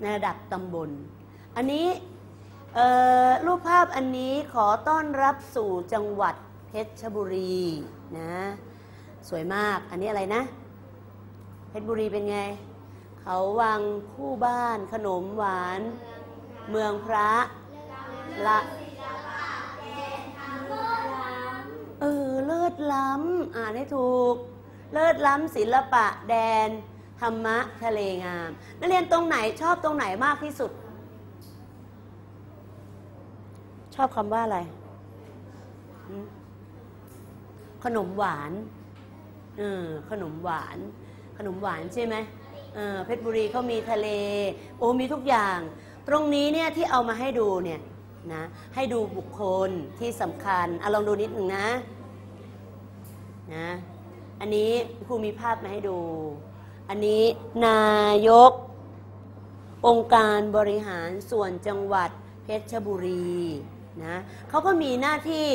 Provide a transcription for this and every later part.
ในระดับตำบล อันนี้รูปภาพอันนี้ขอต้อนรับสู่จังหวัดเพชรบุรีนะสวยมากอันนี้อะไรนะ เพชรบุรีเป็นไง เขาวังคู่บ้านขนมหวาน เมืองพระละเออเลิศล้ำอ่านให้ถูก เลิศล้ำศิลปะแดน ธรรมะทะเลงาม นักเรียนตรงไหนชอบตรงไหนมากที่สุด ชอบคำว่าอะไร ขนมหวานเออขนมหวาน ขนมหวานใช่ไหมเออเพชรบุรีเขามีทะเล โอ้มีทุกอย่าง ตรงนี้เนี่ยที่เอามาให้ดูเนี่ยนะให้ดูบุคคลที่สำคัญเอาลองดูนิดหนึ่งนะนะ อันนี้ครูมีภาพมาให้ดู อันนี้นายก องค์การบริหารส่วนจังหวัดเพชรบุรีนะเขาก็มีหน้าที่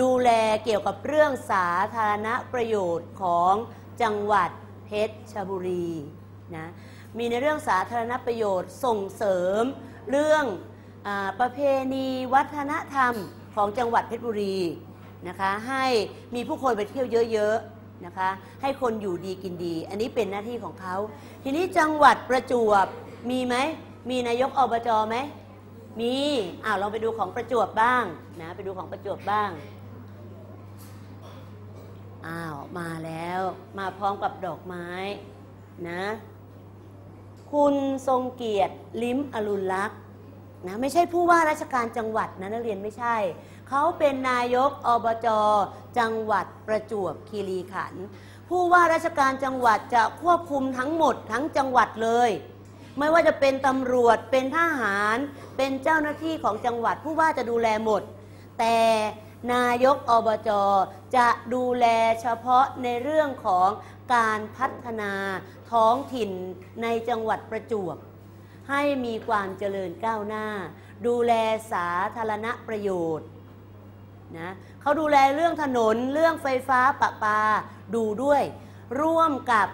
ดูแลเกี่ยวกับเรื่องสาธารณประโยชน์ของจังหวัดเพชรบุรีนะมีในเรื่องสาธารณประโยชน์ส่งเสริมเรื่องอประเพณีวัฒนธรรมของจังหวัดเพชรบุรีนะคะให้มีผู้คนไปเที่ยวเยอะๆ นะคะ ให้คนอยู่ดีกินดี อันนี้เป็นหน้าที่ของเขา ทีนี้จังหวัดประจวบมีไหม มีนายกอบจไหม มีอ้าวเราไปดูของประจวบบ้างนะไปดูของประจวบบ้างอ้าวมาแล้วมาพร้อมกับดอกไม้นะ คุณทรงเกียรติลิ้มอรุณลักษณ์นะไม่ใช่ผู้ว่าราชการจังหวัดนะนักเรียนไม่ใช่ เขาเป็นนายกอบจจังหวัดประจวบคีรีขันธ์ผู้ว่าราชการจังหวัดจะควบคุมทั้งหมดทั้งจังหวัดเลย ไม่ว่าจะเป็นตำรวจเป็นทหาร เป็นเจ้าหน้าที่ของจังหวัด ผู้ว่าจะดูแลหมด แต่นายกอบจจะดูแลเฉพาะในเรื่องของการพัฒนาท้องถิ่นในจังหวัดประจวบ ให้มีความเจริญก้าวหน้า ดูแลสาธารณประโยชน์ นะเขาดูแลเรื่องถนนเรื่องไฟฟ้าประปาดูด้วย ร่วมกับ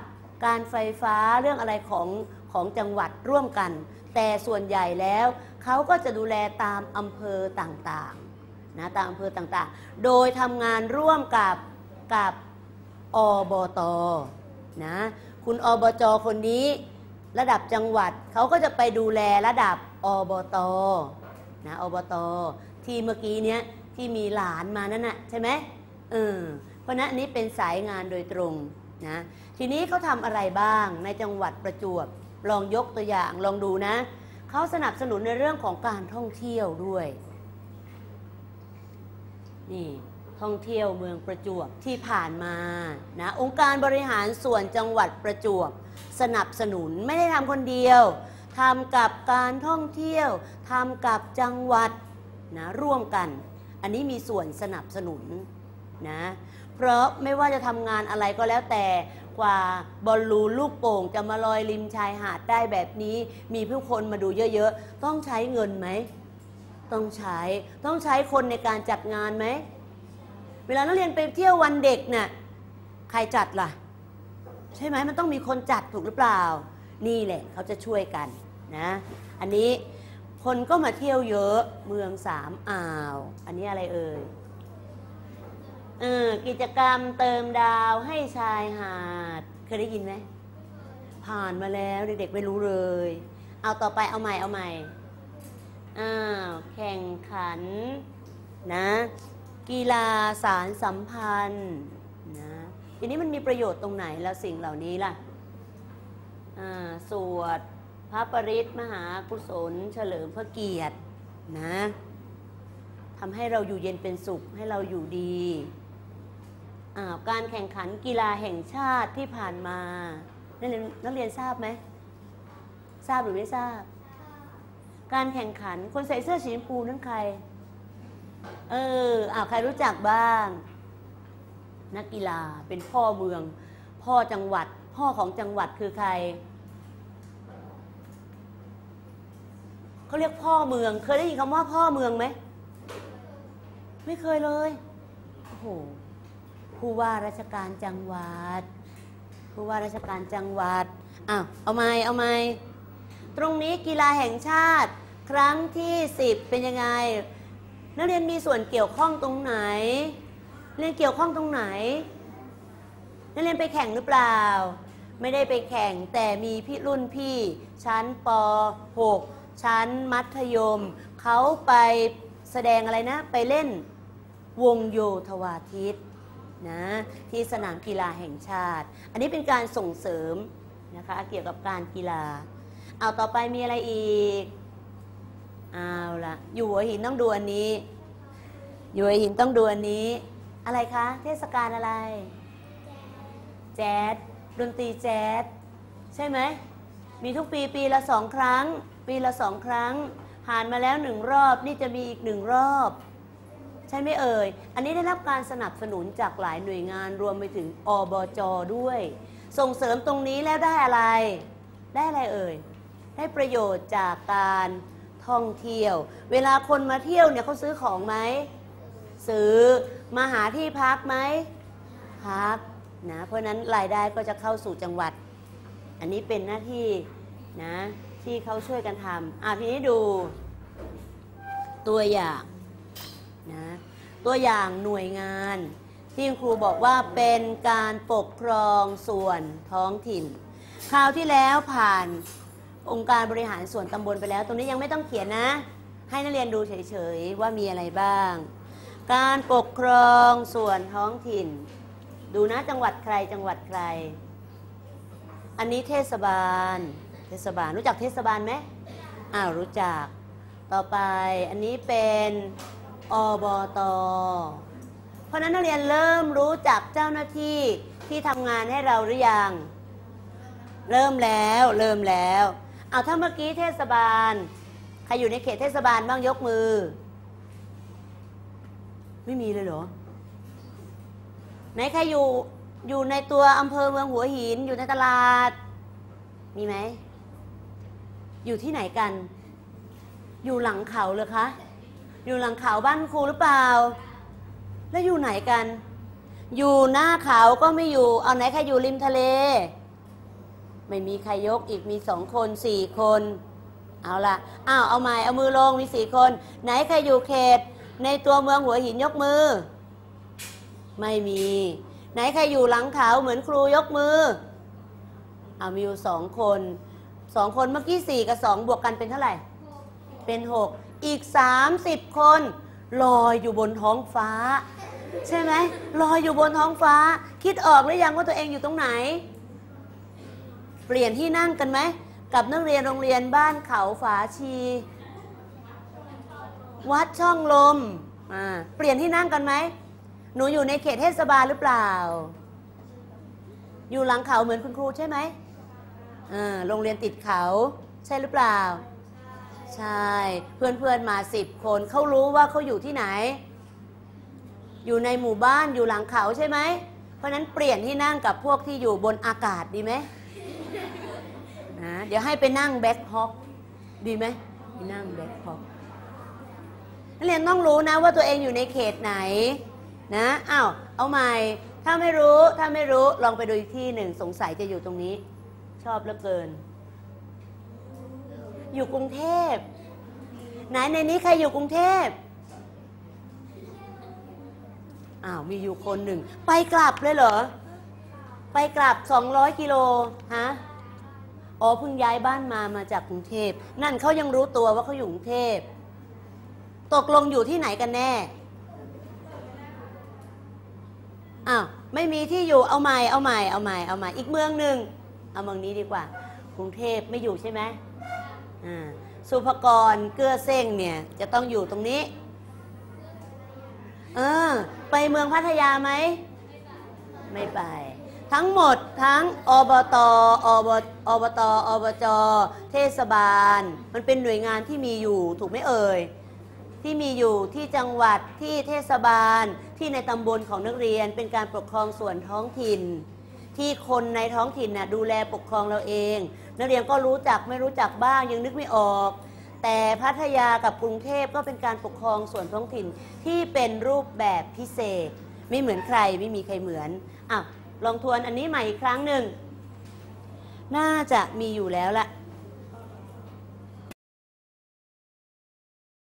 การไฟฟ้าเรื่องอะไรของของจังหวัดร่วมกัน แต่ส่วนใหญ่แล้วเขาก็จะดูแลตามอำเภอต่างๆนะตามอำเภอต่างๆ โดยทำงานร่วมกับกับอบตนะคุณอบจคนนี้ ระดับจังหวัดเขาก็จะไปดูแลระดับอบตนะอบตที่เมื่อกี้เนี้ย ที่มีหลานมานั่นน่ะใช่ไหมเออเพราะนั้นอันนี้เป็นสายงานโดยตรงนะทีนี้เขาทำอะไรบ้างในจังหวัดประจวบลองยกตัวอย่างลองดูนะเขาสนับสนุนในเรื่องของการท่องเที่ยวด้วยนี่ท่องเที่ยวเมืองประจวบที่ผ่านมานะองค์การบริหารส่วนจังหวัดประจวบ สนับสนุนไม่ได้ทำคนเดียวทำกับการท่องเที่ยวทำกับจังหวัดนะร่วมกัน อันนี้มีส่วนสนับสนุนนะ เพราะไม่ว่าจะทำงานอะไรก็แล้วแต่กว่าบอลลูนลูกโป่งจะมาลอยริมชายหาดได้แบบนี้ มีผู้คนมาดูเยอะๆ ต้องใช้เงินไหม ต้องใช้ ต้องใช้คนในการจัดงานไหม เวลานักเรียนไปเที่ยววันเด็กนี่ยใครจัดล่ะ ใช่ไหมมันต้องมีคนจัดถูกหรือเปล่า นี่แหละเขาจะช่วยกันนะ อันนี้ คนก็มาเที่ยวเยอะเมืองสามอ่าว อันนี้อะไรเอ่ยเออกิจกรรมเติมดาวให้ชายหาด เคยได้ยินไหม ผ่านมาแล้วเด็กๆไม่รู้เลย เอาต่อไปเอาใหม่เอาใหม่อ้าวแข่งขันนะ กีฬาสารสัมพันธ์นะทีนี้มันมีประโยชน์ตรงไหนแล้วสิ่งเหล่านี้ล่ะ อ่า สวด พระปริศมหากุศล เฉลิมพระเกียรตินะทำให้เราอยู่เย็นเป็นสุขให้เราอยู่ดีาการแข่งขันกีฬาแห่งชาติที่ผ่านมา นักเรียนนักเรียนทราบไหม ทราบหรือไม่ทราบ การแข่งขันคนใส่เสื้อสีชมพูนั่นใคร เอออ้าวใครรู้จักบ้าง นักกีฬาเป็นพ่อเมือง พ่อจังหวัด พ่อของจังหวัดคือใคร เขาเรียกพ่อเมือง เคยได้ยินคำว่าพ่อเมืองไหม ไม่เคยเลย โอ้โห ผู้ว่าราชการจังหวัด ผู้ว่าราชการจังหวัด อ้าว เอาไหมเอาไหมตรงนี้กีฬาแห่งชาติครั้งที่ 10 เป็นยังไง นักเรียนมีส่วนเกี่ยวข้องตรงไหน เรียนเกี่ยวข้องตรงไหน นักเรียนไปแข่งหรือเปล่า ไม่ได้ไปแข่งแต่มีพี่รุ่นพี่ ชั้นป .6 ชั้นมัธยม เขาไปแสดงอะไรนะ ไปเล่นวงโยธวาทิตนะที่สนามกีฬาแห่งชาติ อันนี้เป็นการส่งเสริมนะคะเกี่ยวกับการกีฬา เอาต่อไปมีอะไรอีก เอาละอยู่หัวหินต้องดูอันนี้ อยู่หัวหินต้องดูอันนี้ อะไรคะ เทศกาลอะไร แจ๊สดนตรีแจ๊สใช่ไหม มีทุกปีปีละสองครั้ง ปีละสองครั้ง ผ่านมาแล้วหนึ่งรอบนี่จะมีอีกหนึ่งรอบ ใช่ไหมเอ่ย อันนี้ได้รับการสนับสนุนจากหลายหน่วยงานรวมไปถึงอบจด้วย ส่งเสริมตรงนี้แล้วได้อะไร ได้อะไรเอ่ย ได้ประโยชน์จากการท่องเที่ยว เวลาคนมาเที่ยวเนี่ยเขาซื้อของไหมซื้อมาหาที่พักไหมพักนะเพราะฉะนั้นรายได้ก็จะเข้าสู่จังหวัด อันนี้เป็นหน้าที่นะ ที่เขาช่วยกันทำอะทีนี้ดู ตัวอย่างนะตัวอย่างหน่วยงาน ที่คุณครูบอกว่าเป็นการปกครองส่วนท้องถิ่น คราวที่แล้วผ่านองค์การบริหารส่วนตำบลไปแล้ว ตรงนี้ยังไม่ต้องเขียนนะ ให้นักเรียนดูเฉยๆ ว่ามีอะไรบ้าง การปกครองส่วนท้องถิ่น ดูนะจังหวัดใครจังหวัดใคร อันนี้เทศบาล เทศบาล รู้จักเทศบาลไหมอ้าวรู้จัก ต่อไปอันนี้เป็นอบต เพราะฉะนั้นนักเรียนเริ่มรู้จักเจ้าหน้าที่ที่ทำงานให้เราหรือยัง เริ่มแล้ว เริ่มแล้วเอาถ้าเมื่อกี้เทศบาล ใครอยู่ในเขตเทศบาลบ้างยกมือ ไม่มีเลยเหรอ ไหนใครอยู่อยู่ในตัวอำเภอเมืองหัวหินอยู่ในตลาด มีไหม อยู่ที่ไหนกัน อยู่หลังเขาเลยคะ อยู่หลังเขาบ้านครูหรือเปล่า แล้วอยู่ไหนกัน อยู่หน้าเขาก็ไม่อยู่ เอาไหนใครอยู่ริมทะเล ไม่มีใครยกอีกมีสองคนสี่คน เอาละอ้าวเอาใหม่เอามือลงมีสี่คน ไหนใครอยู่เขต ในตัวเมืองหัวหินยกมือ ไม่มี ไหนใครอยู่หลังเขาเหมือนครูยกมือ เอามีอยู่สองคน สองคนเมื่อกี้สี่กับสองบวกกันเป็นเท่าไหร่ เป็นหกอีกสามสิบคนลอยอยู่บนท้องฟ้า ใช่ไหมลอยอยู่บนท้องฟ้า คิดออกหรือยังว่าตัวเองอยู่ตรงไหน เปลี่ยนที่นั่งกันไหมกับนักเรียนโรงเรียนบ้านเขาฝาชี วัดช่องลมอ่าเปลี่ยนที่นั่งกันไหมหนูอยู่ในเขตเทศบาลหรือเปล่า อยู่หลังเขาเหมือนคุณครูใช่ไหม โรงเรียนติดเขา ใช่หรือเปล่า ใช่ เพื่อนๆมาสิบคนเขารู้ว่าเขาอยู่ที่ไหน อยู่ในหมู่บ้านอยู่หลังเขาใช่ไหม เพราะฉะนั้นเปลี่ยนที่นั่งกับพวกที่อยู่บนอากาศดีไหมนะเดี๋ยวให้ไปนั่งแบ็คฮอปดีไหมไปนั่งแบ็คฮอปนักเรียนต้องรู้นะว่าตัวเองอยู่ในเขตไหนนะอ้าวเอาใหม่ ถ้าไม่รู้ถ้าไม่รู้ลองไปดูอีกที่หนึ่งสงสัยจะอยู่ตรงนี้ ชอบเหลือเกิน อยู่กรุงเทพไหนในนี้ใครอยู่กรุงเทพอ้าวมีอยู่คนหนึ่ง ไปกลับเลยเหรอ ไปกลับ 200 กิโลฮะอ๋อเพิ่งย้ายบ้านมามาจากกรุงเทพ นั่นเขายังรู้ตัวว่าเขาอยู่กรุงเทพ ตกลงอยู่ที่ไหนกันแน่อ้าวไม่มีที่อยู่เอาใหม่เอาใหม่เอาใหม่เอาใหม่อีกเมืองหนึ่ง เอาเมืองนี้ดีกว่า กรุงเทพไม่อยู่ใช่ไหมอ่าสุภกรเกื้อเส้งเนี่ยจะต้องอยู่ตรงนี้ เออ ไปเมืองพัทยาไหม ไม่ไป ทั้งหมดทั้งอบตอบอบตอบจ เทศบาล มันเป็นหน่วยงานที่มีอยู่ถูกไหมเอ่ย ที่มีอยู่ที่จังหวัดที่เทศบาลที่ในตำบลของนักเรียนเป็นการปกครองส่วนท้องถิ่น ที่คนในท้องถิ่นน่ะดูแลปกครองเราเอง นักเรียนก็รู้จักไม่รู้จักบ้างยังนึกไม่ออก แต่พัทยากับกรุงเทพก็เป็นการปกครองส่วนท้องถิ่นที่เป็นรูปแบบพิเศษ ไม่เหมือนใครไม่มีใครเหมือนอะลองทวนอันนี้ใหม่อีกครั้งหนึ่งน่าจะมีอยู่แล้วละ